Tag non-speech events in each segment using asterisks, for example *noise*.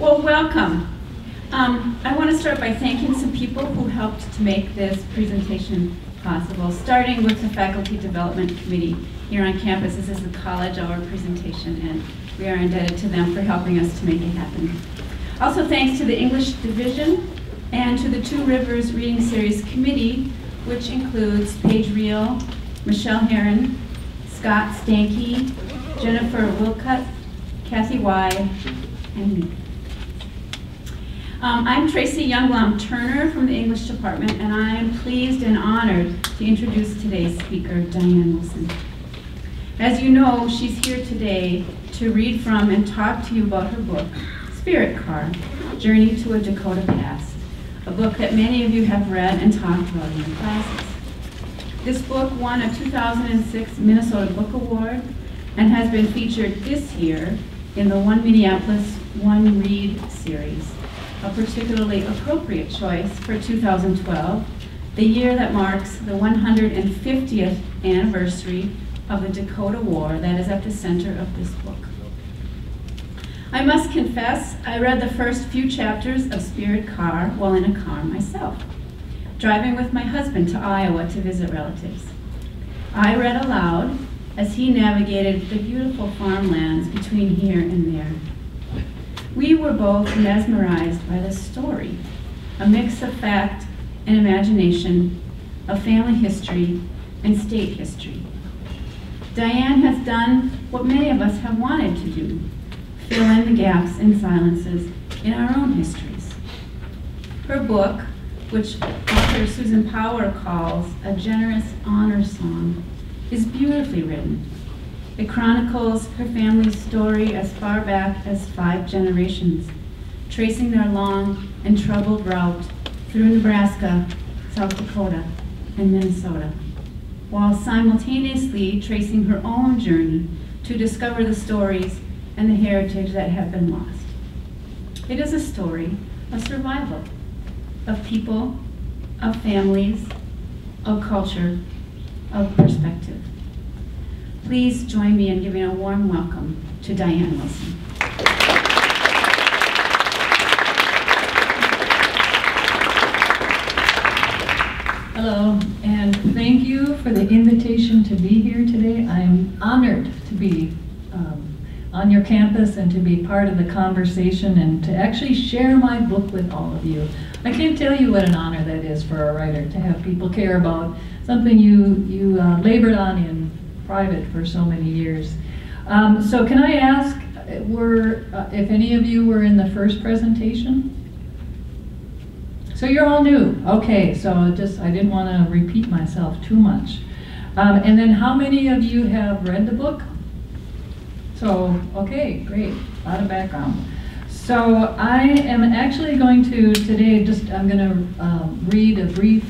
Well, welcome. Um, I want to start by thanking some people who helped to make this presentation possible, starting with the Faculty Development Committee here on campus. This is the college hour presentation, and we are indebted to them for helping us to make it happen. Also thanks to the English Division and to the Two Rivers Reading Series Committee, which includes Paige Reel, Michelle Heron, Scott Stanky, Jennifer Wilcutt, Kathy Y, and me. Um, I'm Tracy Youngblom Turner from the English Department, and I am pleased and honored to introduce today's speaker, Diane Wilson. As you know, she's here today to read from and talk to you about her book, Spirit Car, Journey to a Dakota Past, a book that many of you have read and talked about in your classes. This book won a 2006 Minnesota Book Award and has been featured this year in the One Minneapolis, One Read series a particularly appropriate choice for 2012, the year that marks the 150th anniversary of the Dakota War that is at the center of this book. I must confess, I read the first few chapters of Spirit Car while in a car myself, driving with my husband to Iowa to visit relatives. I read aloud as he navigated the beautiful farmlands between here and there. We were both mesmerized by the story, a mix of fact and imagination, of family history and state history. Diane has done what many of us have wanted to do, fill in the gaps and silences in our own histories. Her book, which author Susan Power calls a generous honor song, is beautifully written it chronicles her family's story as far back as five generations, tracing their long and troubled route through Nebraska, South Dakota, and Minnesota, while simultaneously tracing her own journey to discover the stories and the heritage that have been lost. It is a story of survival, of people, of families, of culture, of perspective. Please join me in giving a warm welcome to Diane Wilson. Hello, and thank you for the invitation to be here today. I am honored to be um, on your campus and to be part of the conversation and to actually share my book with all of you. I can't tell you what an honor that is for a writer to have people care about something you, you uh, labored on in private for so many years. Um, so can I ask, were, uh, if any of you were in the first presentation? So you're all new. Okay, so just, I didn't want to repeat myself too much. Um, and then how many of you have read the book? So, okay, great, a lot of background. So I am actually going to today just, I'm going to um, read a brief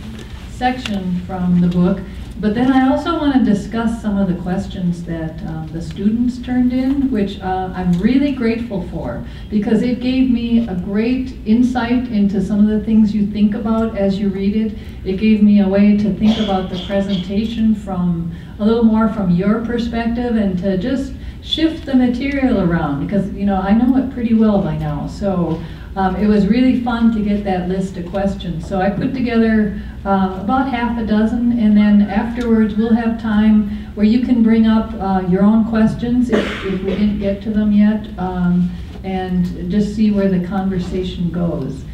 section from the book. But then I also want to discuss some of the questions that um, the students turned in, which uh, I'm really grateful for, because it gave me a great insight into some of the things you think about as you read it. It gave me a way to think about the presentation from a little more from your perspective and to just shift the material around, because you know I know it pretty well by now. So um, it was really fun to get that list of questions. So I put together uh, about half a dozen, and then afterwards we'll have time where you can bring up uh, your own questions if, if, we didn't get to them yet, um, and just see where the conversation goes.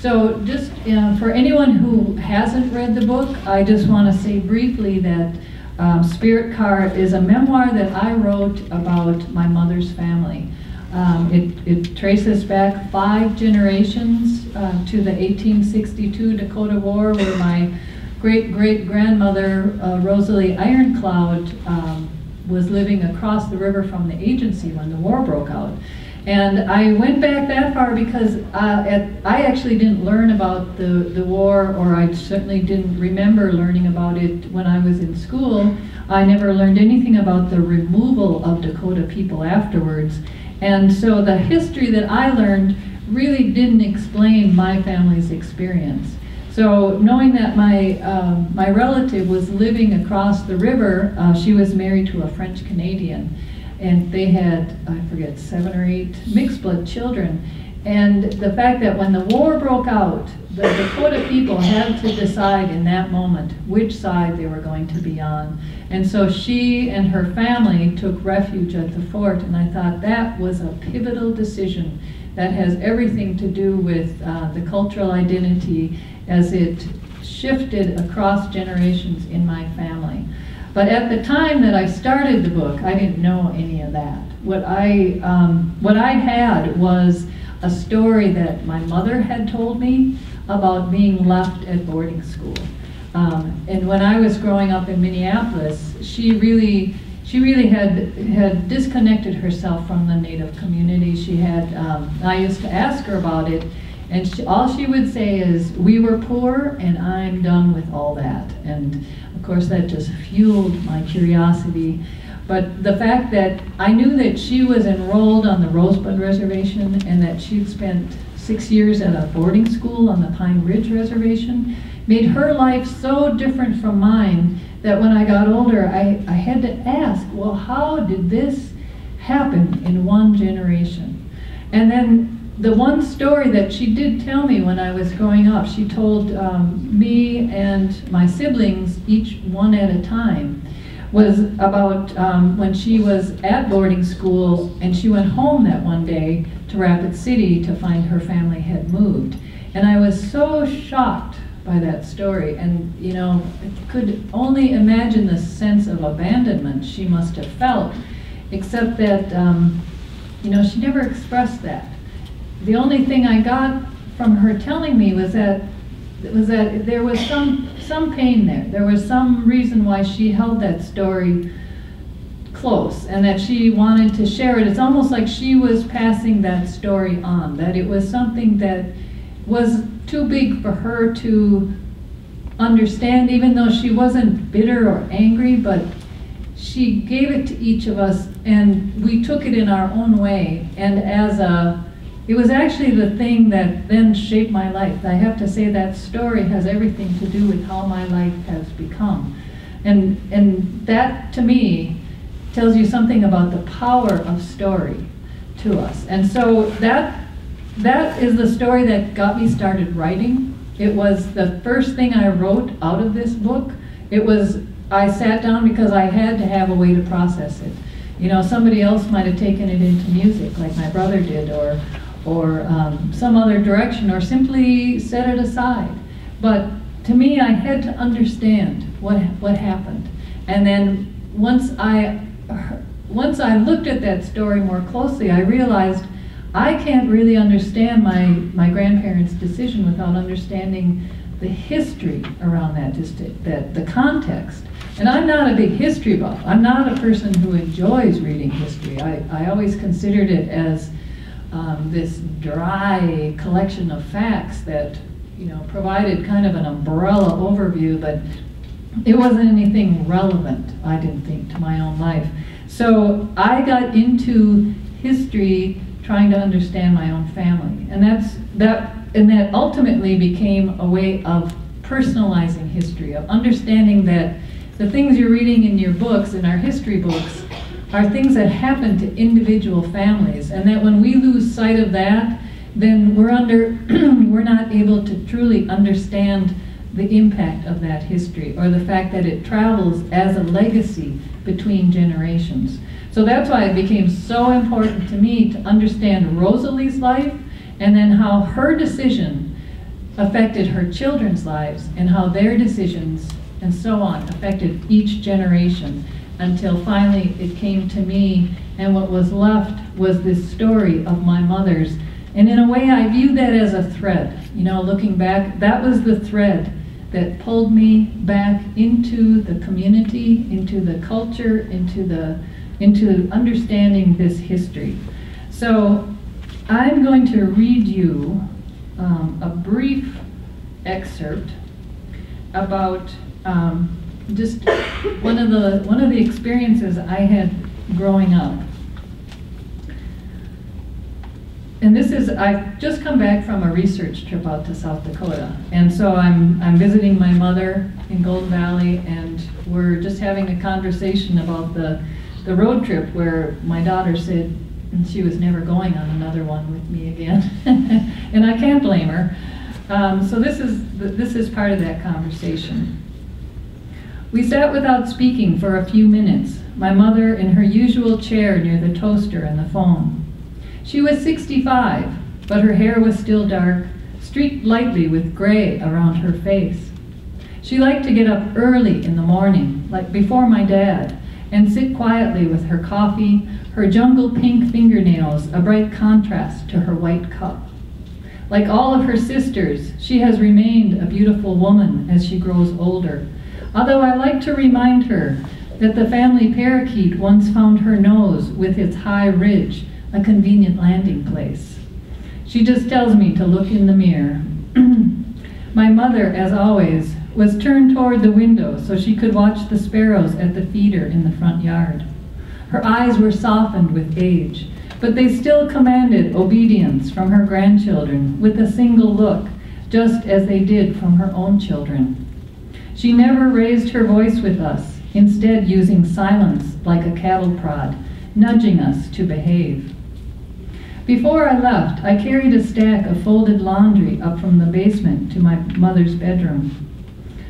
So just uh, for anyone who hasn't read the book, I just want to say briefly that um, Spirit Car is a memoir that I wrote about my mother's family. Um, it, it, traces back five generations uh, to the 1862 Dakota War, where my great great grandmother uh, Rosalie Ironcloud um, was living across the river from the agency when the war broke out. And I went back that far because uh, at, I actually didn't learn about the, the war, or I certainly didn't remember learning about it when I was in school. I never learned anything about the removal of Dakota people afterwards. And so the history that I learned really didn't explain my family's experience. So knowing that my, um, my relative was living across the river, uh, she was married to a French Canadian, and they had, I forget, seven or eight mixed blood children. And the fact that when the war broke out, the Dakota people had to decide in that moment which side they were going to be on. And so she and her family took refuge at the fort, and I thought that was a pivotal decision that has everything to do with uh, the cultural identity as it shifted across generations in my family. But at the time that I started the book, I didn't know any of that. What I, um, what I had was a story that my mother had told me about being left at boarding school. Um, and when I was growing up in Minneapolis, she really, she really had had disconnected herself from the Native community. She had, um, I used to ask her about it, and she, all she would say is, "We were poor, and I'm done with all that." And of course, that just fueled my curiosity. But the fact that I knew that she was enrolled on the Rosebud Reservation and that she'd spent six years at a boarding school on the Pine Ridge Reservation made her life so different from mine that when I got older, I, I had to ask, well, how did this happen in one generation? And then the one story that she did tell me when I was growing up, she told um, me and my siblings, each one at a time, was about um, when she was at boarding school and she went home that one day to Rapid City to find her family had moved. And I was so shocked by that story and you know could only imagine the sense of abandonment she must have felt except that um, you know she never expressed that the only thing i got from her telling me was that was that there was some some pain there there was some reason why she held that story close and that she wanted to share it it's almost like she was passing that story on that it was something that was too big for her to understand, even though she wasn't bitter or angry, but she gave it to each of us and we took it in our own way. And as a, it was actually the thing that then shaped my life. I have to say that story has everything to do with how my life has become. And, and that to me tells you something about the power of story to us. And so that that is the story that got me started writing. It was the first thing I wrote out of this book. It was, I sat down because I had to have a way to process it. You know, somebody else might have taken it into music, like my brother did, or, or um, some other direction, or simply set it aside. But to me, I had to understand what, what happened. And then once I, once I looked at that story more closely, I realized I can't really understand my, my grandparents' decision without understanding the history around that, just that the context. And I'm not a big history buff. I'm not a person who enjoys reading history. I, I always considered it as um, this dry collection of facts that you know provided kind of an umbrella overview, but it wasn't anything relevant, I didn't think, to my own life. So I got into history trying to understand my own family. And that's that and that ultimately became a way of personalizing history, of understanding that the things you're reading in your books, in our history books, are things that happen to individual families. And that when we lose sight of that, then we're under *clears throat* we're not able to truly understand the impact of that history or the fact that it travels as a legacy between generations. So that's why it became so important to me to understand Rosalie's life and then how her decision affected her children's lives and how their decisions and so on affected each generation until finally it came to me and what was left was this story of my mother's. And in a way, I view that as a thread. You know, looking back, that was the thread that pulled me back into the community, into the culture, into the into understanding this history. So I'm going to read you um, a brief excerpt about um, just one of the one of the experiences I had growing up. And this is I've just come back from a research trip out to South Dakota, and so I'm I'm visiting my mother in Golden Valley, and we're just having a conversation about the the road trip where my daughter said, she was never going on another one with me again. *laughs* and I can't blame her. Um, so this is, this is part of that conversation. We sat without speaking for a few minutes, my mother in her usual chair near the toaster and the phone. She was 65, but her hair was still dark, streaked lightly with gray around her face. She liked to get up early in the morning, like before my dad, and sit quietly with her coffee, her jungle pink fingernails a bright contrast to her white cup. Like all of her sisters, she has remained a beautiful woman as she grows older, although I like to remind her that the family parakeet once found her nose with its high ridge a convenient landing place. She just tells me to look in the mirror. *clears throat* My mother, as always, was turned toward the window so she could watch the sparrows at the feeder in the front yard. Her eyes were softened with age, but they still commanded obedience from her grandchildren with a single look, just as they did from her own children. She never raised her voice with us, instead using silence like a cattle prod, nudging us to behave. Before I left, I carried a stack of folded laundry up from the basement to my mother's bedroom.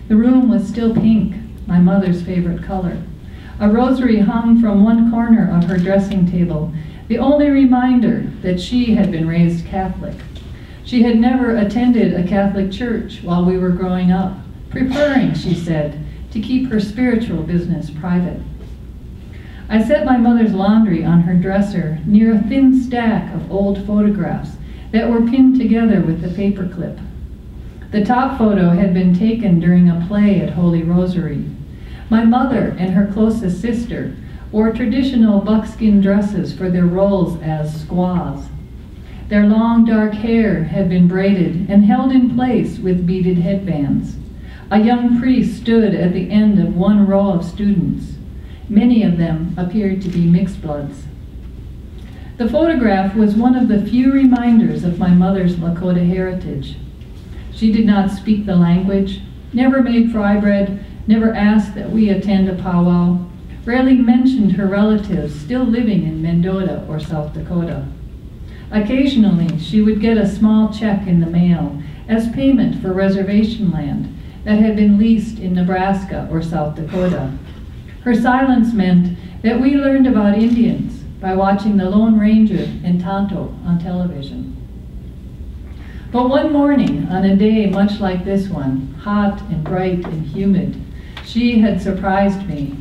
The room was still pink, my mother's favorite color. A rosary hung from one corner of her dressing table, the only reminder that she had been raised Catholic. She had never attended a Catholic church while we were growing up, preferring, she said, to keep her spiritual business private. I set my mother's laundry on her dresser near a thin stack of old photographs that were pinned together with a paperclip. The top photo had been taken during a play at Holy Rosary. My mother and her closest sister wore traditional buckskin dresses for their roles as squaws. Their long dark hair had been braided and held in place with beaded headbands. A young priest stood at the end of one row of students. Many of them appeared to be mixed bloods. The photograph was one of the few reminders of my mother's Lakota heritage. She did not speak the language, never made fry bread, never asked that we attend a powwow, rarely mentioned her relatives still living in Mendota or South Dakota. Occasionally, she would get a small check in the mail as payment for reservation land that had been leased in Nebraska or South Dakota. Her silence meant that we learned about Indians by watching the Lone Ranger and Tonto on television. But one morning, on a day much like this one, hot and bright and humid, she had surprised me.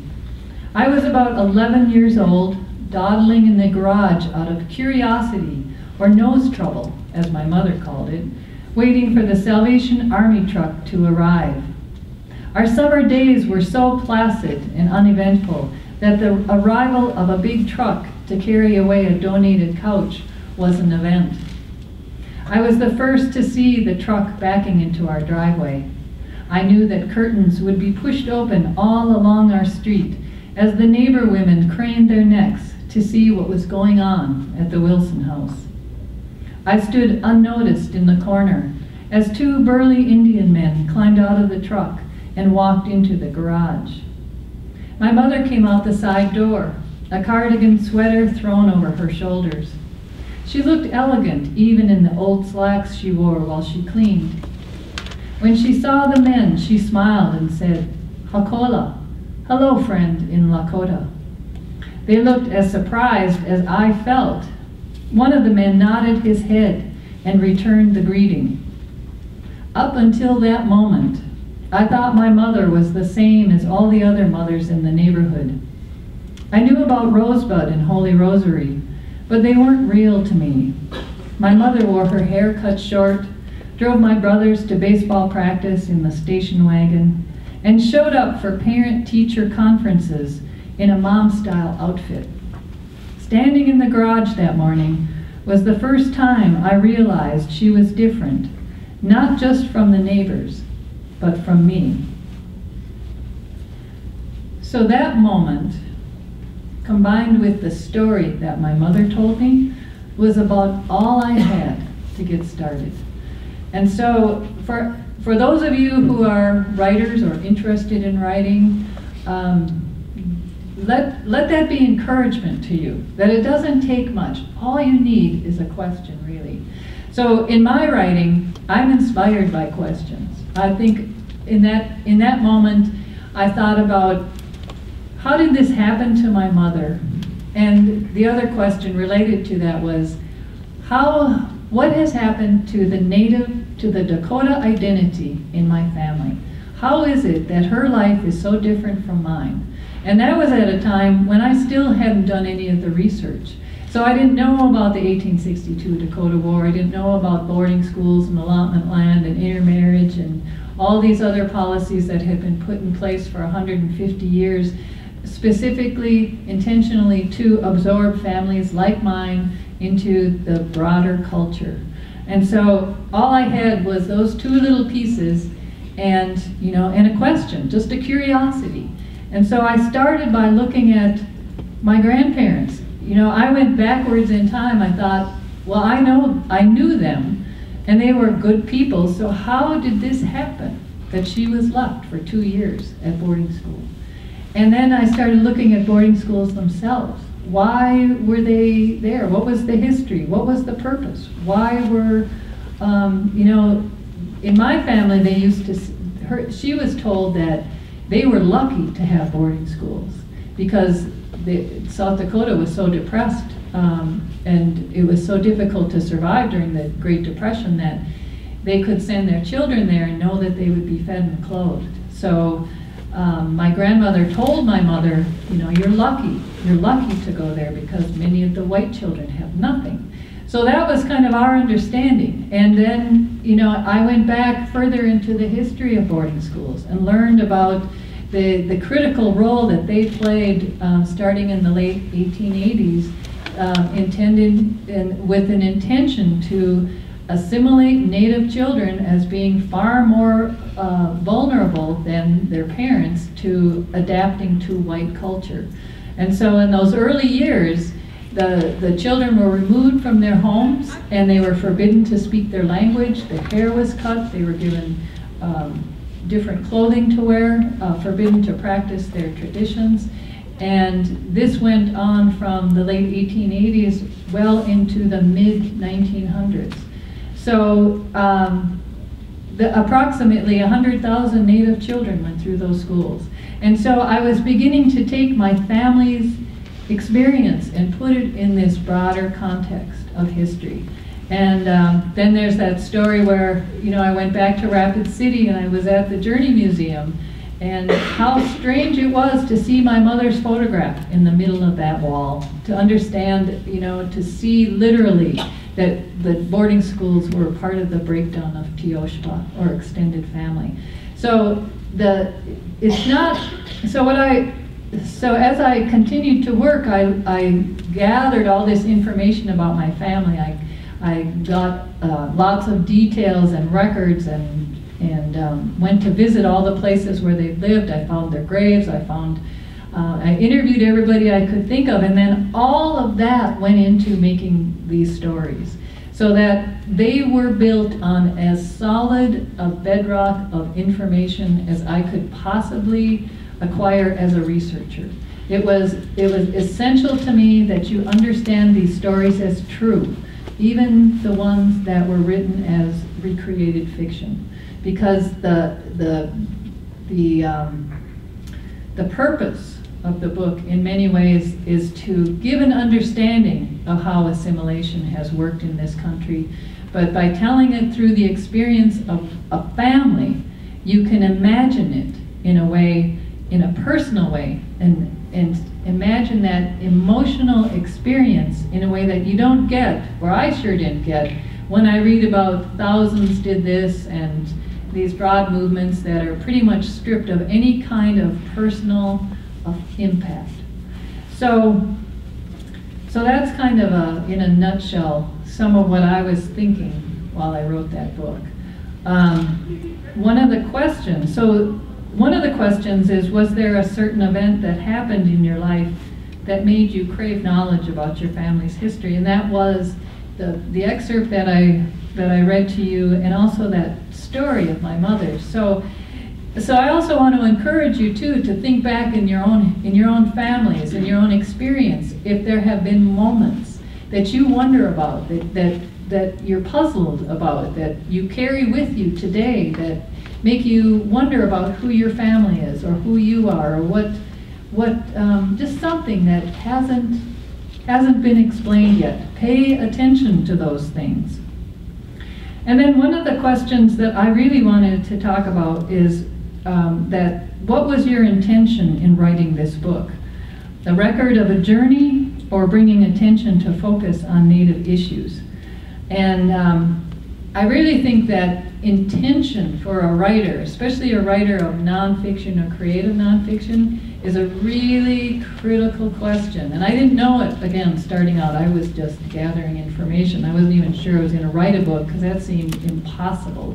I was about 11 years old, dawdling in the garage out of curiosity or nose trouble, as my mother called it, waiting for the Salvation Army truck to arrive. Our summer days were so placid and uneventful that the arrival of a big truck to carry away a donated couch was an event. I was the first to see the truck backing into our driveway. I knew that curtains would be pushed open all along our street as the neighbor women craned their necks to see what was going on at the Wilson house. I stood unnoticed in the corner as two burly Indian men climbed out of the truck and walked into the garage. My mother came out the side door, a cardigan sweater thrown over her shoulders. She looked elegant even in the old slacks she wore while she cleaned. When she saw the men, she smiled and said, Hakola, hello friend in Lakota. They looked as surprised as I felt. One of the men nodded his head and returned the greeting. Up until that moment, I thought my mother was the same as all the other mothers in the neighborhood. I knew about Rosebud and Holy Rosary, but they weren't real to me. My mother wore her hair cut short, drove my brothers to baseball practice in the station wagon, and showed up for parent-teacher conferences in a mom-style outfit. Standing in the garage that morning was the first time I realized she was different, not just from the neighbors, but from me. So that moment combined with the story that my mother told me, was about all I had to get started. And so for, for those of you who are writers or interested in writing, um, let, let that be encouragement to you, that it doesn't take much. All you need is a question, really. So in my writing, I'm inspired by questions. I think in that, in that moment, I thought about how did this happen to my mother? And the other question related to that was, how, what has happened to the native, to the Dakota identity in my family? How is it that her life is so different from mine? And that was at a time when I still hadn't done any of the research. So I didn't know about the 1862 Dakota War. I didn't know about boarding schools and allotment land and intermarriage and all these other policies that had been put in place for 150 years, specifically, intentionally to absorb families like mine into the broader culture. And so all I had was those two little pieces and, you know, and a question, just a curiosity. And so I started by looking at my grandparents. You know, I went backwards in time. I thought, well, I know, I knew them, and they were good people, so how did this happen? That she was left for two years at boarding school. And then I started looking at boarding schools themselves. Why were they there? What was the history? What was the purpose? Why were, um, you know, in my family, they used to, her, she was told that they were lucky to have boarding schools because the, South Dakota was so depressed um, and it was so difficult to survive during the Great Depression that they could send their children there and know that they would be fed and clothed. So um, my grandmother told my mother, you know, you're lucky. You're lucky to go there because many of the white children have nothing. So that was kind of our understanding. And then, you know, I went back further into the history of boarding schools and learned about the, the critical role that they played um, starting in the late 1880s, um, intended in, with an intention to assimilate native children as being far more uh, vulnerable than their parents to adapting to white culture. And so in those early years, the, the children were removed from their homes and they were forbidden to speak their language. Their hair was cut. They were given um, different clothing to wear, uh, forbidden to practice their traditions. And this went on from the late 1880s well into the mid 1900s. So um, the, approximately 100,000 Native children went through those schools. And so I was beginning to take my family's experience and put it in this broader context of history. And um, then there's that story where, you know, I went back to Rapid City and I was at the Journey Museum and how strange it was to see my mother's photograph in the middle of that wall, to understand, you know, to see literally that the boarding schools were part of the breakdown of Tiospaye or extended family. So the, it's not, so what I, so as I continued to work, I, I gathered all this information about my family. I, I got uh, lots of details and records and, and um, went to visit all the places where they lived. I found their graves. I found, uh, I interviewed everybody I could think of. And then all of that went into making these stories so that they were built on as solid a bedrock of information as I could possibly acquire as a researcher. It was, it was essential to me that you understand these stories as true, even the ones that were written as recreated fiction, because the, the, the, um, the purpose of the book in many ways is to give an understanding of how assimilation has worked in this country. But by telling it through the experience of a family, you can imagine it in a way in a personal way and, and imagine that emotional experience in a way that you don't get, or I sure didn't get, when I read about thousands did this and these broad movements that are pretty much stripped of any kind of personal of impact. So, so that's kind of a, in a nutshell, some of what I was thinking while I wrote that book. Um, one of the questions, so one of the questions is, was there a certain event that happened in your life that made you crave knowledge about your family's history? And that was the, the excerpt that I, that I read to you and also that story of my mother. So so I also want to encourage you too to think back in your own in your own families, in your own experience, if there have been moments that you wonder about, that that that you're puzzled about, that you carry with you today, that make you wonder about who your family is, or who you are, or what what um, just something that hasn't hasn't been explained yet. Pay attention to those things. And then one of the questions that I really wanted to talk about is um, that what was your intention in writing this book? The record of a journey or bringing attention to focus on Native issues? And um, I really think that intention for a writer, especially a writer of nonfiction or creative nonfiction, is a really critical question. And I didn't know it, again, starting out. I was just gathering information. I wasn't even sure I was going to write a book because that seemed impossible.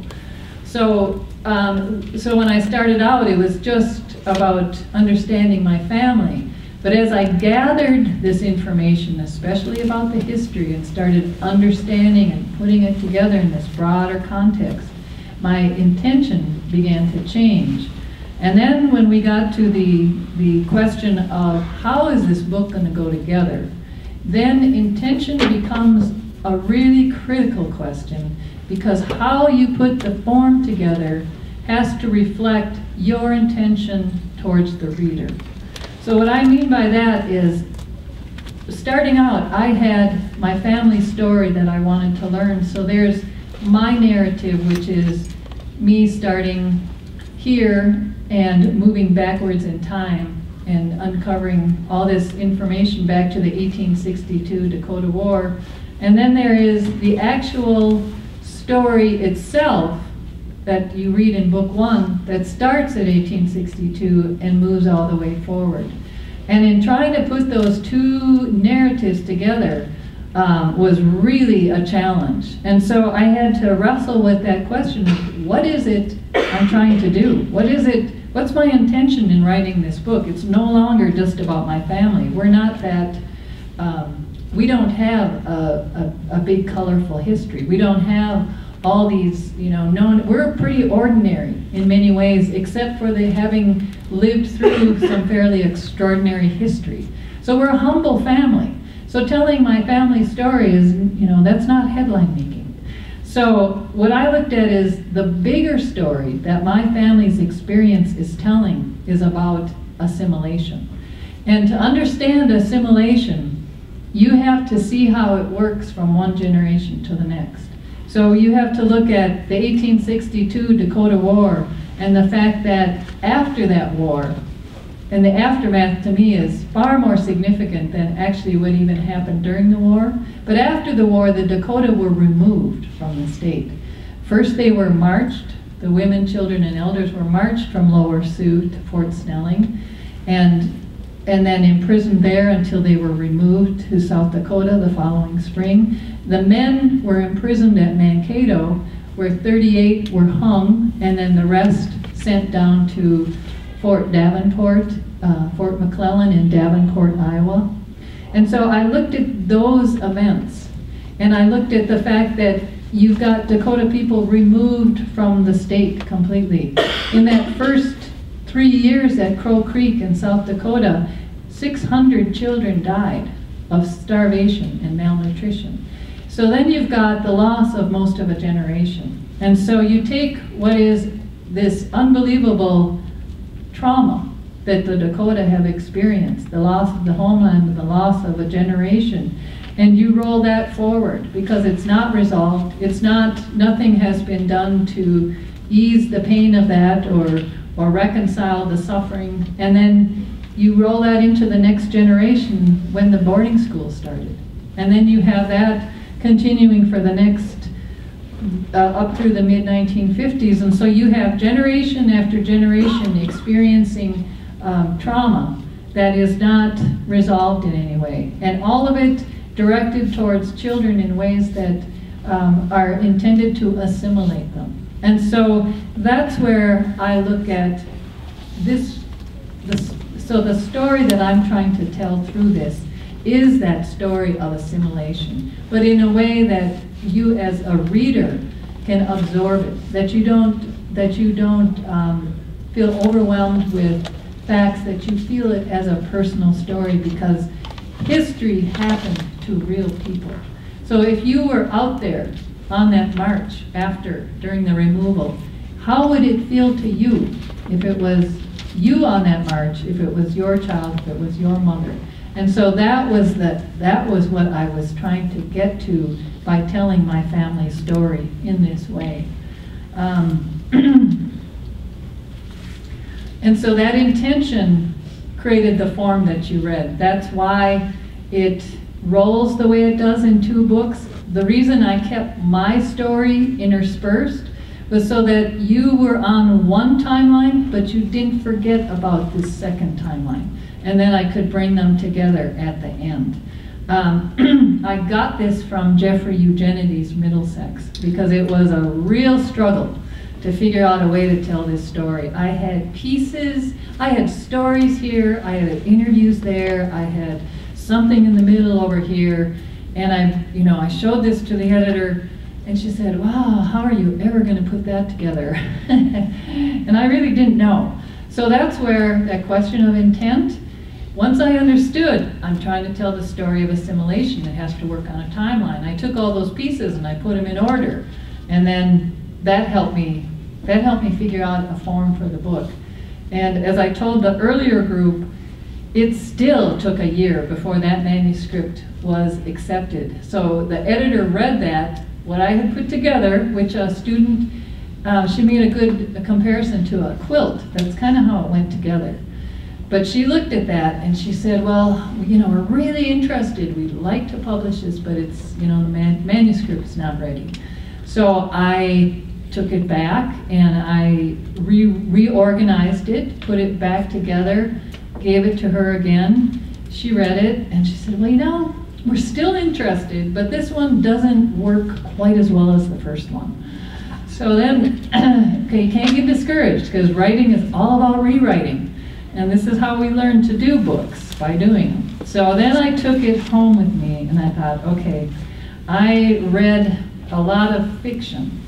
So, um, so when I started out, it was just about understanding my family. But as I gathered this information, especially about the history, and started understanding and putting it together in this broader context, my intention began to change. And then when we got to the, the question of how is this book going to go together, then intention becomes a really critical question because how you put the form together has to reflect your intention towards the reader. So what I mean by that is, starting out, I had my family story that I wanted to learn. So there's my narrative, which is me starting here and moving backwards in time and uncovering all this information back to the 1862 Dakota War. And then there is the actual story itself that you read in book one that starts at 1862 and moves all the way forward. And in trying to put those two narratives together um, was really a challenge. And so I had to wrestle with that question, what is it I'm trying to do? What is it, what's my intention in writing this book? It's no longer just about my family. We're not that, um, we don't have a, a, a big colorful history. We don't have all these, you know, known, we're pretty ordinary in many ways, except for the having lived through *laughs* some fairly extraordinary history. So we're a humble family. So telling my family story is, you know, that's not headline making. So what I looked at is the bigger story that my family's experience is telling is about assimilation. And to understand assimilation, you have to see how it works from one generation to the next. So you have to look at the 1862 Dakota War and the fact that after that war, and the aftermath to me is far more significant than actually what even happened during the war. But after the war, the Dakota were removed from the state. First they were marched, the women, children, and elders were marched from Lower Sioux to Fort Snelling, and and then imprisoned there until they were removed to South Dakota the following spring. The men were imprisoned at Mankato, where 38 were hung, and then the rest sent down to Fort Davenport, uh, Fort McClellan in Davenport, Iowa. And so I looked at those events, and I looked at the fact that you've got Dakota people removed from the state completely. In that first three years at Crow Creek in South Dakota, 600 children died of starvation and malnutrition. So then you've got the loss of most of a generation. And so you take what is this unbelievable trauma that the Dakota have experienced, the loss of the homeland, the loss of a generation, and you roll that forward because it's not resolved. It's not, nothing has been done to ease the pain of that or, or reconcile the suffering. And then you roll that into the next generation when the boarding school started. And then you have that continuing for the next, uh, up through the mid 1950s. And so you have generation after generation experiencing um, trauma that is not resolved in any way. And all of it directed towards children in ways that um, are intended to assimilate them. And so that's where I look at this, so the story that I'm trying to tell through this is that story of assimilation, but in a way that you as a reader can absorb it, that you don't, that you don't um, feel overwhelmed with facts, that you feel it as a personal story because history happened to real people. So if you were out there on that march after, during the removal, how would it feel to you if it was you on that march, if it was your child, if it was your mother? And so that was the, that was what I was trying to get to by telling my family story in this way. Um, *clears throat* and so that intention created the form that you read. That's why it rolls the way it does in two books. The reason I kept my story interspersed was so that you were on one timeline, but you didn't forget about this second timeline. And then I could bring them together at the end. Um, *clears throat* I got this from Jeffrey Eugenides Middlesex because it was a real struggle to figure out a way to tell this story. I had pieces, I had stories here, I had interviews there, I had something in the middle over here, and I, you know, I showed this to the editor, and she said, "Wow, how are you ever going to put that together?" *laughs* and I really didn't know. So that's where that question of intent. Once I understood, I'm trying to tell the story of assimilation. It has to work on a timeline. I took all those pieces and I put them in order, and then that helped me. That helped me figure out a form for the book. And as I told the earlier group, it still took a year before that manuscript was accepted. So the editor read that, what I had put together, which a student, uh, she made a good a comparison to a quilt. That's kind of how it went together. But she looked at that and she said, well, you know, we're really interested. We'd like to publish this, but it's, you know, the man manuscript's not ready. So I took it back and I re reorganized it, put it back together, gave it to her again. She read it and she said, well, you know, we're still interested, but this one doesn't work quite as well as the first one. So then, *clears throat* okay, you can't get discouraged because writing is all about rewriting. And this is how we learn to do books, by doing them. So then I took it home with me and I thought, okay, I read a lot of fiction,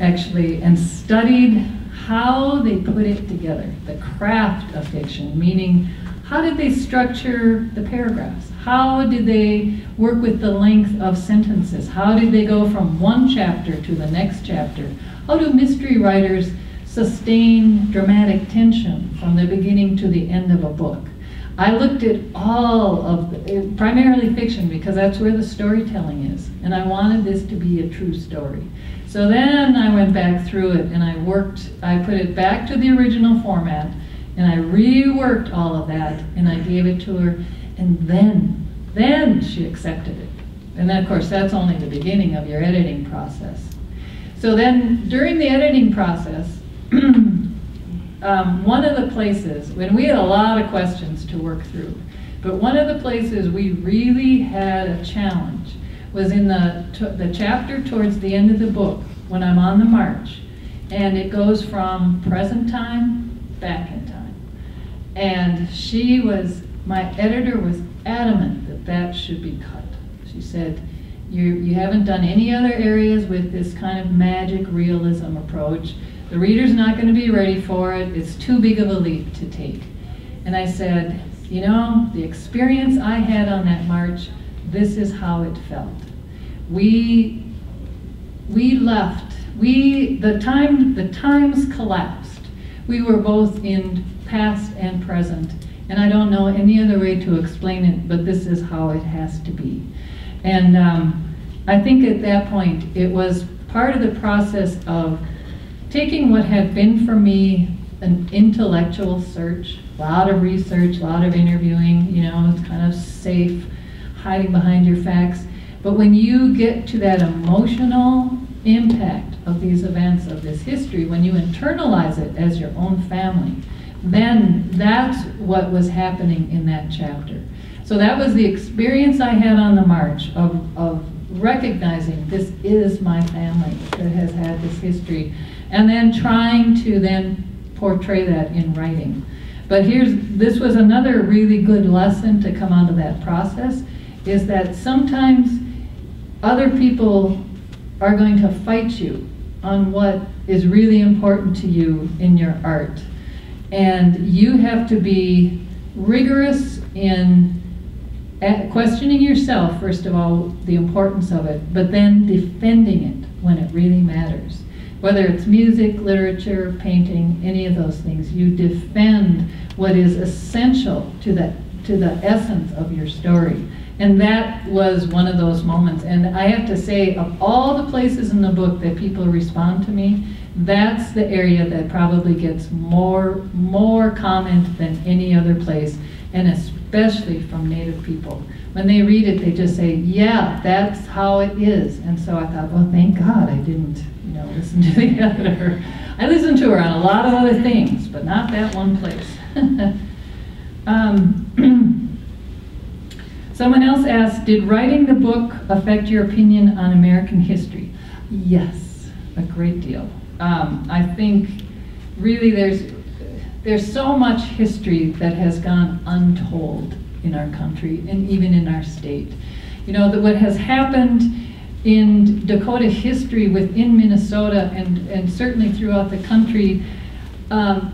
actually, and studied how they put it together, the craft of fiction, meaning how did they structure the paragraphs? How did they work with the length of sentences? How did they go from one chapter to the next chapter? How do mystery writers sustain dramatic tension from the beginning to the end of a book? I looked at all of, the, eh, primarily fiction, because that's where the storytelling is. And I wanted this to be a true story. So then I went back through it and I worked, I put it back to the original format and I reworked all of that and I gave it to her and then, then she accepted it. And then of course that's only the beginning of your editing process. So then during the editing process, *clears throat* um, one of the places, when we had a lot of questions to work through, but one of the places we really had a challenge was in the, the chapter towards the end of the book when I'm on the march. And it goes from present time back in time. And she was, my editor was adamant that that should be cut. She said, you, you haven't done any other areas with this kind of magic realism approach. The reader's not going to be ready for it. It's too big of a leap to take. And I said, you know, the experience I had on that march this is how it felt. We, we left, we, the time, the times collapsed. We were both in past and present, and I don't know any other way to explain it, but this is how it has to be. And um, I think at that point, it was part of the process of taking what had been for me an intellectual search, a lot of research, a lot of interviewing, you know, it's kind of safe, hiding behind your facts. But when you get to that emotional impact of these events, of this history, when you internalize it as your own family, then that's what was happening in that chapter. So that was the experience I had on the march of, of recognizing this is my family that has had this history, and then trying to then portray that in writing. But here's, this was another really good lesson to come out of that process, is that sometimes other people are going to fight you on what is really important to you in your art. And you have to be rigorous in eh, questioning yourself, first of all, the importance of it, but then defending it when it really matters. Whether it's music, literature, painting, any of those things, you defend what is essential to the, to the essence of your story. And that was one of those moments. And I have to say, of all the places in the book that people respond to me, that's the area that probably gets more, more comment than any other place, and especially from Native people. When they read it, they just say, yeah, that's how it is. And so I thought, well, thank God I didn't, you know, *laughs* listen to the editor. I listened to her on a lot of other things, but not that one place. *laughs* um, *clears throat* Someone else asked, did writing the book affect your opinion on American history? Yes, a great deal. Um, I think really there's, there's so much history that has gone untold in our country and even in our state. You know, that what has happened in Dakota history within Minnesota and, and certainly throughout the country um,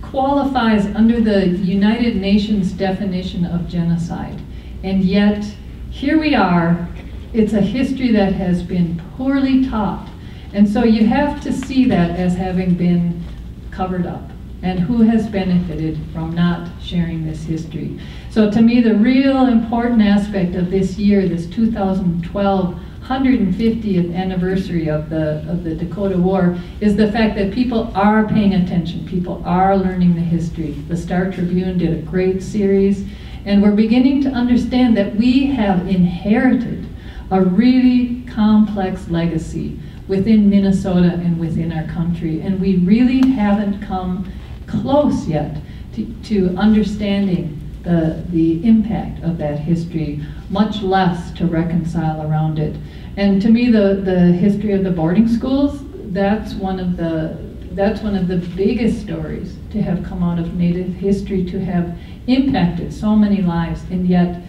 qualifies under the United Nations definition of genocide. And yet, here we are. It's a history that has been poorly taught. And so you have to see that as having been covered up and who has benefited from not sharing this history. So to me, the real important aspect of this year, this 2012 150th anniversary of the, of the Dakota War, is the fact that people are paying attention. People are learning the history. The Star Tribune did a great series. And we're beginning to understand that we have inherited a really complex legacy within Minnesota and within our country. And we really haven't come close yet to, to understanding the, the impact of that history, much less to reconcile around it. And to me, the, the history of the boarding schools, that's one of the that's one of the biggest stories to have come out of Native history, to have impacted so many lives, and yet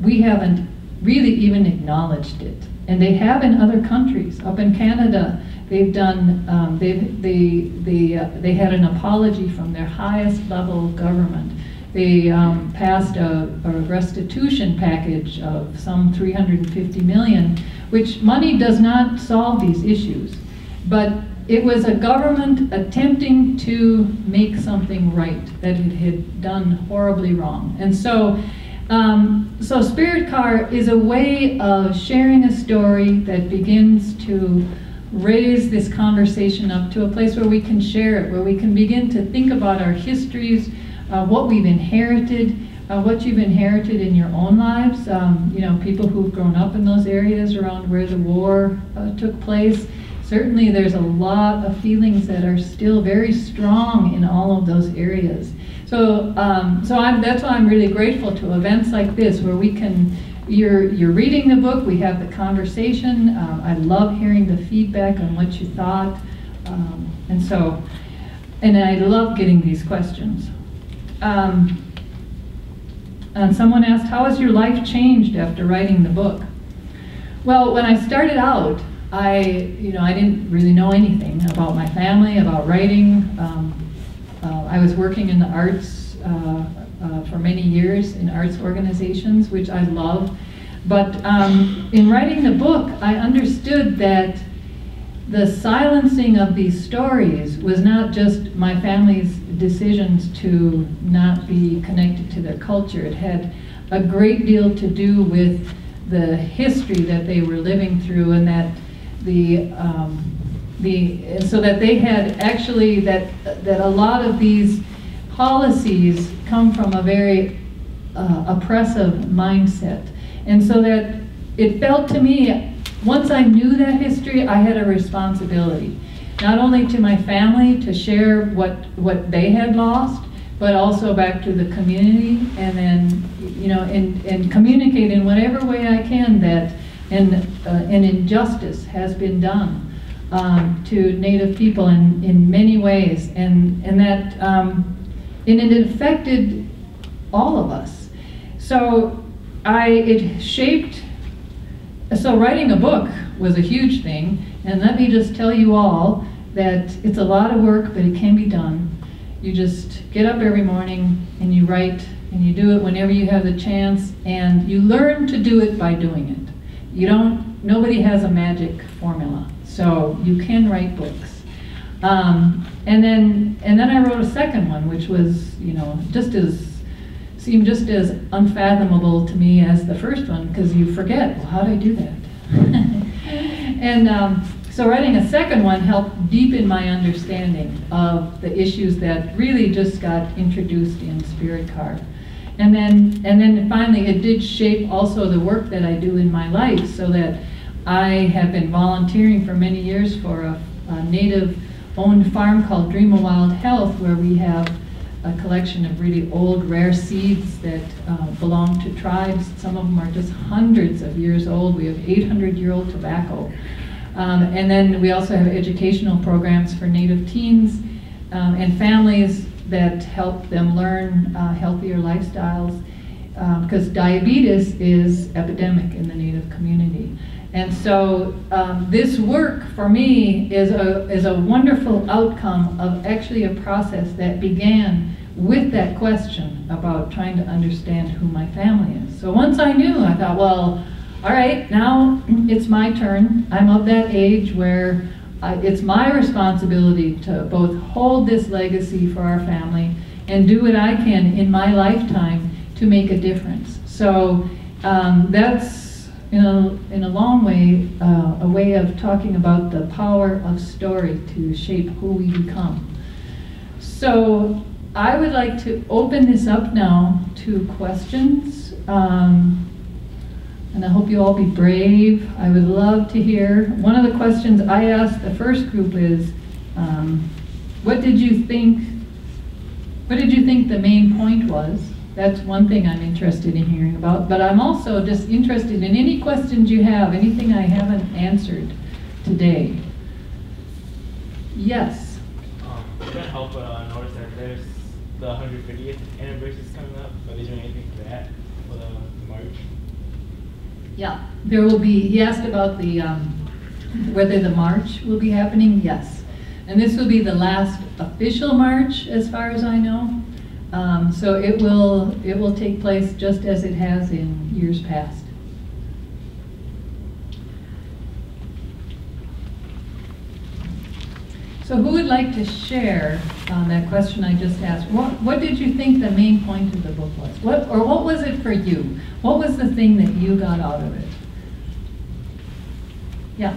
we haven't really even acknowledged it. And they have in other countries. Up in Canada, they've done, um, they've, they, they, uh, they had an apology from their highest level government. They um, passed a, a, restitution package of some 350 million, which money does not solve these issues. But it was a government attempting to make something right that it had done horribly wrong. And so, um, so Spirit Car is a way of sharing a story that begins to raise this conversation up to a place where we can share it, where we can begin to think about our histories, uh, what we've inherited, uh, what you've inherited in your own lives. Um, you know, people who've grown up in those areas around where the war uh, took place certainly there's a lot of feelings that are still very strong in all of those areas. So, um, so I'm, that's why I'm really grateful to events like this where we can, you're, you're reading the book, we have the conversation. Um, I love hearing the feedback on what you thought. Um, and so, and I love getting these questions. Um, and someone asked, how has your life changed after writing the book? Well, when I started out, I, you know, I didn't really know anything about my family, about writing. Um, uh, I was working in the arts uh, uh, for many years in arts organizations, which I love. But um, in writing the book, I understood that the silencing of these stories was not just my family's decisions to not be connected to their culture. It had a great deal to do with the history that they were living through and that the um, the so that they had actually that that a lot of these policies come from a very uh, oppressive mindset, and so that it felt to me once I knew that history, I had a responsibility, not only to my family to share what what they had lost, but also back to the community, and then you know and and communicate in whatever way I can that and uh, an injustice has been done um, to Native people in, in many ways, and, and that um, and it affected all of us. So I it shaped. So writing a book was a huge thing, and let me just tell you all that it's a lot of work, but it can be done. you just get up every morning and you write, and you do it whenever you have the chance, and you learn to do it by doing it. You don't, nobody has a magic formula, so you can write books. Um, and then, and then I wrote a second one, which was, you know, just as seemed just as unfathomable to me as the first one because you forget, well, how did I do that? *laughs* and um, so writing a second one helped deepen my understanding of the issues that really just got introduced in Spirit Car. And then, and then finally, it did shape also the work that I do in my life so that I have been volunteering for many years for a, a native owned farm called Dream of Wild Health where we have a collection of really old, rare seeds that uh, belong to tribes. Some of them are just hundreds of years old. We have 800-year-old tobacco. Um, and then we also have educational programs for Native teens um, and families that help them learn uh, healthier lifestyles because um, diabetes is epidemic in the Native community. And so um, this work for me is a, is a wonderful outcome of actually a process that began with that question about trying to understand who my family is. So once I knew, I thought, well, all right, now it's my turn. I'm of that age where It's my responsibility to both hold this legacy for our family and do what I can in my lifetime to make a difference. So um, that's in a, in a long way, uh, a way of talking about the power of story to shape who we become. So I would like to open this up now to questions. Um, and I hope you all be brave. I would love to hear. One of the questions I asked the first group is, um, what did you think, what did you think the main point was? That's one thing I'm interested in hearing about. But I'm also just interested in any questions you have, anything I haven't answered today. Yes? Um, I can't help uh, notice that there's the 150th anniversary is coming up. Are they doing anything for that, for the, the march? Yeah, there will be, he asked about the, um, whether the march will be happening. Yes. And this will be the last official march, as far as I know. Um, so it will, it will take place just as it has in years past. So who would like to share on that question I just asked? What, what did you think the main point of the book was? What, or what was it for you? What was the thing that you got out of it? Yeah.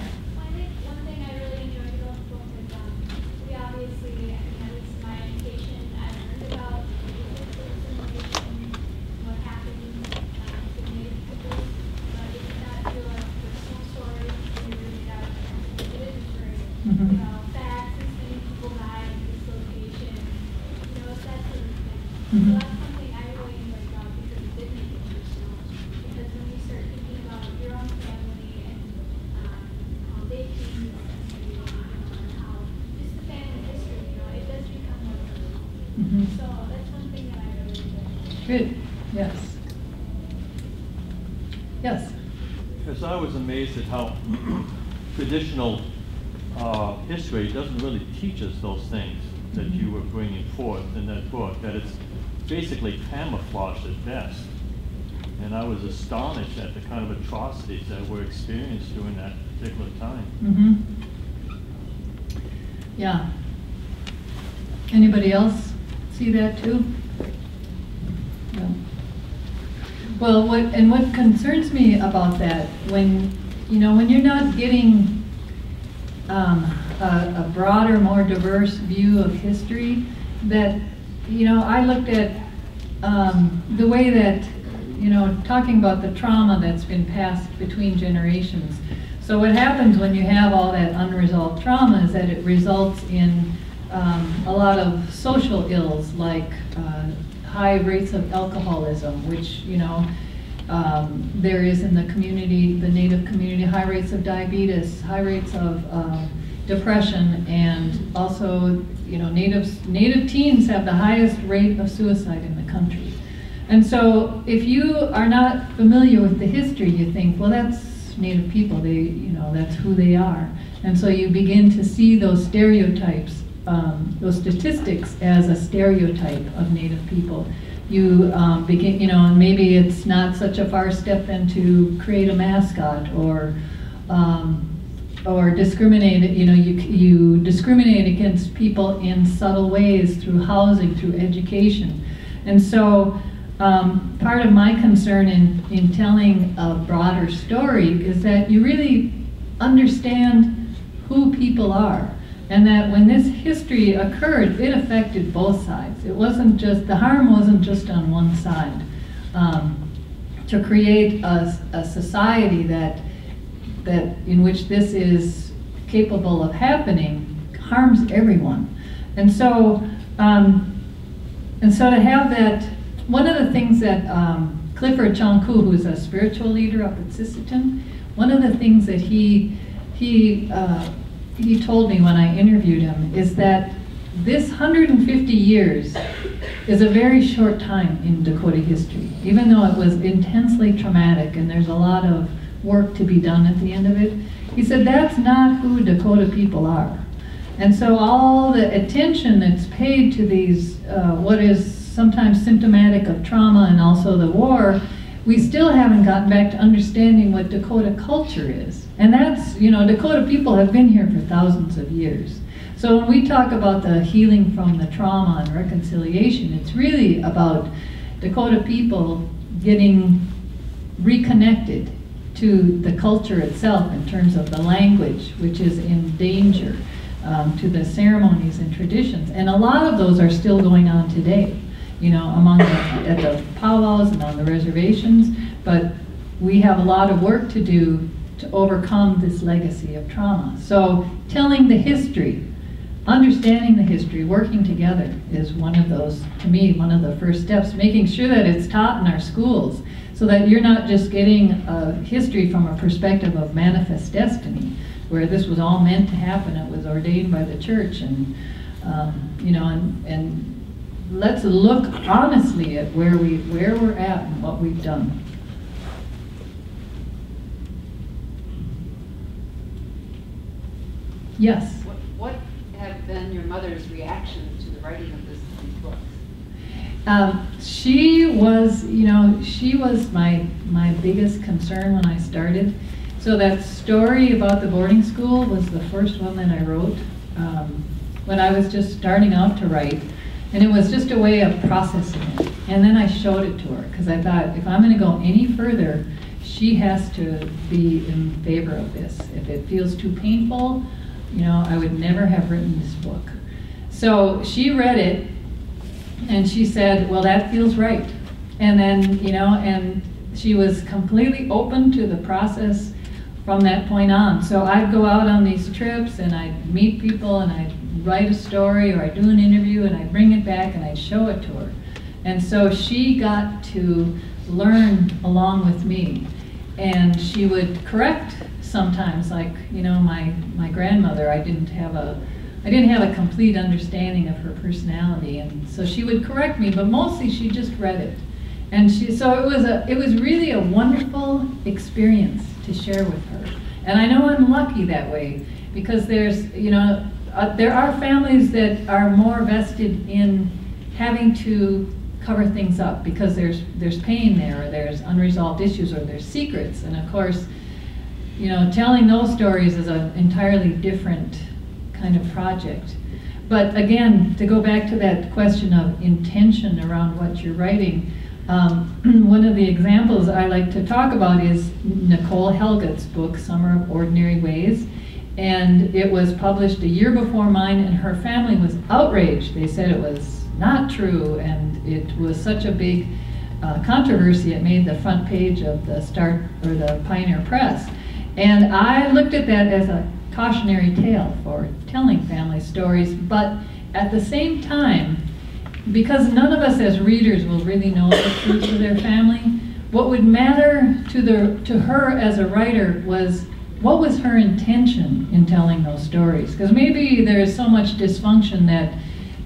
Good, yes. Yes. Because I was amazed at how traditional uh, history doesn't really teach us those things that you were bringing forth in that book, that it's basically camouflaged at best. And I was astonished at the kind of atrocities that were experienced during that particular time. Mm-hmm. Yeah. Anybody else see that too? Well, what, and what concerns me about that, when, you know, when you're not getting um, a, a, broader, more diverse view of history, that, you know, I looked at um, the way that, you know, talking about the trauma that's been passed between generations. So what happens when you have all that unresolved trauma is that it results in um, a lot of social ills like uh, high rates of alcoholism, which, you know, um, there is in the community, the Native community, high rates of diabetes, high rates of uh, depression, and also, you know, Native, Native teens have the highest rate of suicide in the country. And so if you are not familiar with the history, you think, well, that's Native people, they, you know, that's who they are. And so you begin to see those stereotypes um, those statistics as a stereotype of Native people. You um, begin, you know, and maybe it's not such a far step then to create a mascot or um, or discriminate, you know, you, you discriminate against people in subtle ways through housing, through education. And so, um, part of my concern in, in telling a broader story is that you really understand who people are. And that when this history occurred, it affected both sides. It wasn't just, the harm wasn't just on one side. Um, to create a, a society that that in which this is capable of happening harms everyone. And so, um, and so to have that, one of the things that um, Clifford Canku, who's a spiritual leader up at Sisseton, one of the things that he he uh, he told me when I interviewed him is that this 150 years is a very short time in Dakota history, even though it was intensely traumatic and there's a lot of work to be done at the end of it. He said that's not who Dakota people are. And so all the attention that's paid to these, uh, what is sometimes symptomatic of trauma and also the war, we still haven't gotten back to understanding what Dakota culture is. And that's, you know, Dakota people have been here for thousands of years. So when we talk about the healing from the trauma and reconciliation, it's really about Dakota people getting reconnected to the culture itself in terms of the language, which is in danger, um, to the ceremonies and traditions. And a lot of those are still going on today, you know, among the, at the powwows and on the reservations. But we have a lot of work to do to overcome this legacy of trauma. So telling the history, understanding the history, working together is one of those, to me, one of the first steps, making sure that it's taught in our schools so that you're not just getting a history from a perspective of manifest destiny, where this was all meant to happen, it was ordained by the church, and um, you know, and, and let's look honestly at where we where we're at and what we've done. Yes. What, what have been your mother's reaction to the writing of this, books? Um, she was, you know, she was my my biggest concern when I started. So that story about the boarding school was the first one that I wrote um, when I was just starting out to write, and it was just a way of processing it. And then I showed it to her because I thought if I'm going to go any further, she has to be in favor of this. If it feels too painful, you know, I would never have written this book. So she read it and she said, well, that feels right. And then, you know, and she was completely open to the process from that point on. So I'd go out on these trips and I'd meet people and I'd write a story or I'd do an interview and I'd bring it back and I'd show it to her. And so she got to learn along with me. And she would correct sometimes, like, you know, my, my grandmother, I didn't have a, I didn't have a complete understanding of her personality, and so she would correct me, but mostly she just read it. And she, so it was a, it was really a wonderful experience to share with her. And I know I'm lucky that way because there's, you know, uh, there are families that are more vested in having to cover things up because there's there's pain there, or there's unresolved issues, or there's secrets. And of course, you know, telling those stories is an entirely different kind of project. But again, to go back to that question of intention around what you're writing, um, *clears throat* one of the examples I like to talk about is Nicole Helget's book, Summer of Ordinary Ways. And it was published a year before mine, and her family was outraged. They said it was not true, and it was such a big uh, controversy, it made the front page of the Start or the Pioneer Press. And I looked at that as a cautionary tale for telling family stories, but at the same time, because none of us as readers will really know the truth of their family, what would matter to the to her as a writer was what was her intention in telling those stories? Because maybe there's so much dysfunction that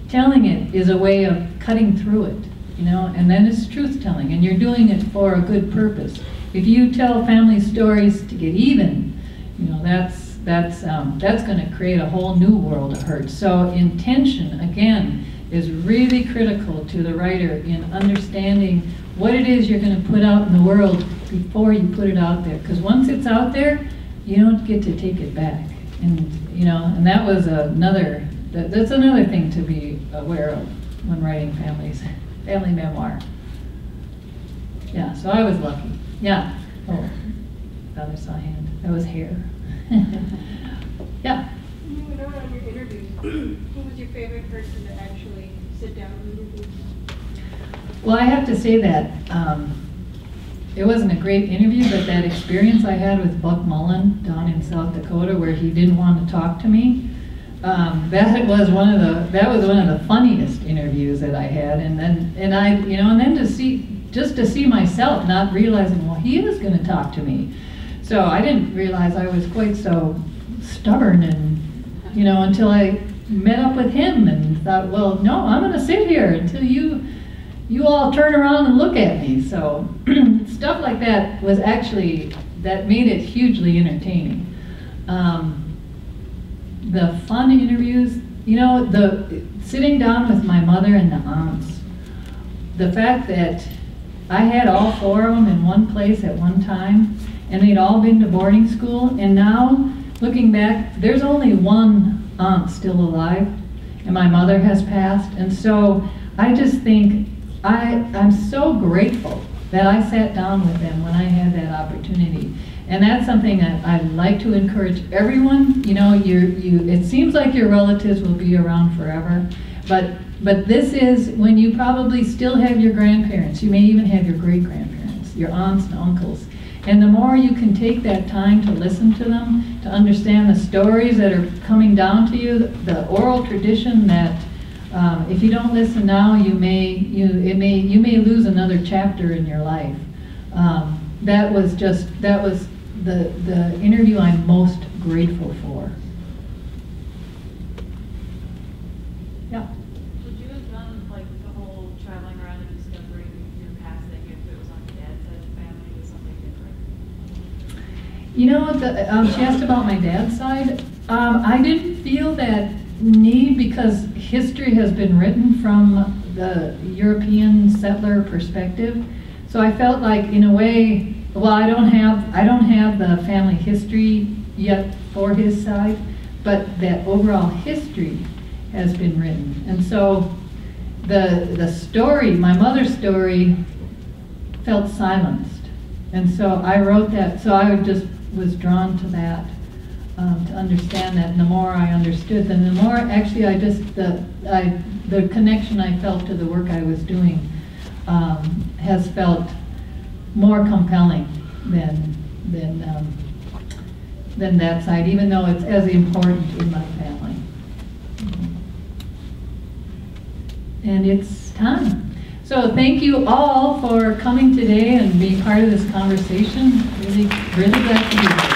telling it is a way of cutting through it, you know, and then it's truth telling, and you're doing it for a good purpose. If you tell family stories to get even, you know, that's that's, um, that's gonna create a whole new world of hurt. So intention, again, is really critical to the writer in understanding what it is you're gonna put out in the world before you put it out there. Because once it's out there, you don't get to take it back. And, you know, and that was another, that, that's another thing to be aware of when writing families, family memoir. Yeah, so I was lucky. Yeah. Oh, other saw hand. That was hair. *laughs* yeah. You went out on your interviews. *clears throat* Who was your favorite person to actually sit down and interview? Well, I have to say that um, it wasn't a great interview, but that experience I had with Buck Mullen down in South Dakota, where he didn't want to talk to me, um, that was one of the that was one of the funniest interviews that I had. And then and I you know and then to see just to see myself not realizing well he was going to talk to me, so I didn't realize I was quite so stubborn and you know until I met up with him and thought well no I'm going to sit here until you you all turn around and look at me. So *clears throat* stuff like that was actually, that made it hugely entertaining. Um, the fun interviews, you know, the sitting down with my mother and the aunts, the fact that I had all four of them in one place at one time, and they'd all been to boarding school, and now, looking back, there's only one aunt still alive, and my mother has passed, and so I just think I, I'm so grateful that I sat down with them when I had that opportunity. And that's something that I'd like to encourage everyone. You know, you you, it seems like your relatives will be around forever, but but this is when you probably still have your grandparents. You may even have your great grandparents, your aunts and uncles. And the more you can take that time to listen to them, to understand the stories that are coming down to you, the oral tradition that um, if you don't listen now, you may you it may you may lose another chapter in your life. Um, that was just that was the the interview I'm most grateful for. Yeah. Would you have done like the whole traveling around and discovering your past thing if it was on your dad's side of the family with something different? You know, the, um, she asked about my dad's side. Um, I didn't feel that need because history has been written from the European settler perspective. So I felt like, in a way, well, I don't have I don't have the family history yet for his side, but that overall history has been written, and so the the story, my mother's story, felt silenced, and so I wrote that. So I would just was drawn to that um, to understand that. And the more I understood, then the more actually I just the I, the connection I felt to the work I was doing um, has felt more compelling than than um, than that side, even though it's as important in my family. And it's time. So thank you all for coming today and being part of this conversation. Really, really glad to be here.